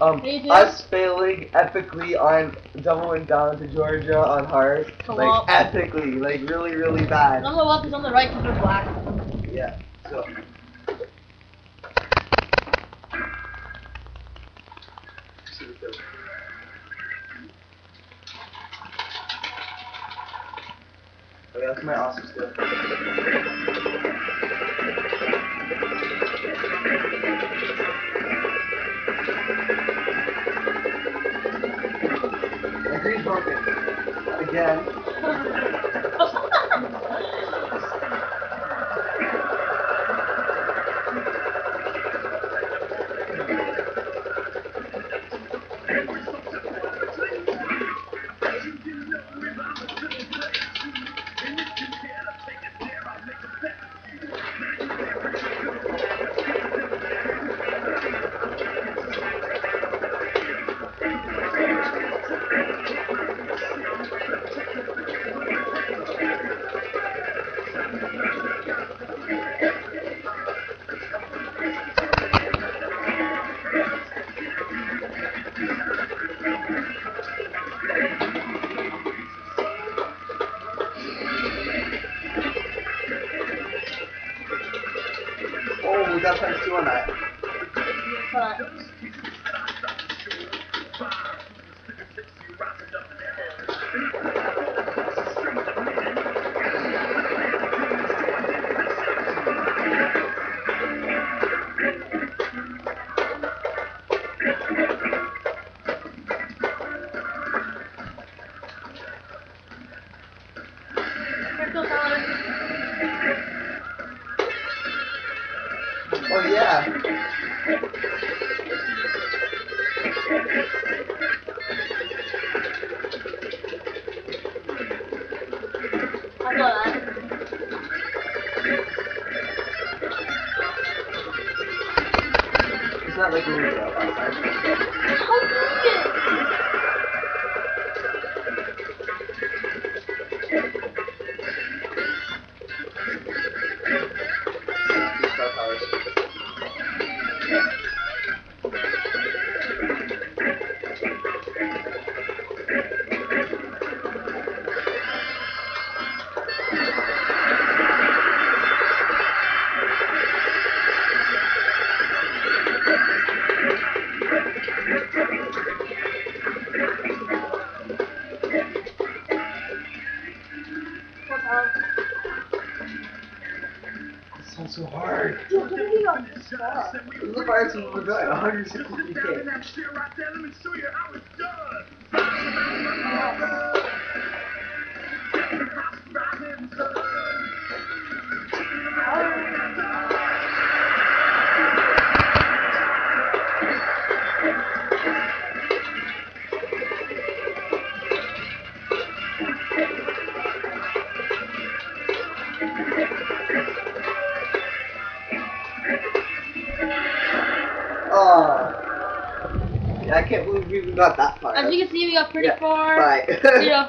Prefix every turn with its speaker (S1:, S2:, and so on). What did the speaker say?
S1: Um, us failing epically on Devil Went Down to Georgia on hard,
S2: Come
S1: like
S2: on.
S1: epically, like really, really bad.
S2: On the left is on the right because we're black.
S1: Yeah. So. Oh, that's my awesome stuff. Again. Times two on that.
S2: But
S1: Oh yeah. It's not like we were out last time.
S2: How do you
S1: This sounds so hard.
S2: Dude, what are you on this for?
S1: Look at ours when we're good. 163k. Yeah, I can't believe we even got that far.
S2: As you can see, we got pretty
S1: Yeah,
S2: far.
S1: Bye.
S2: You know,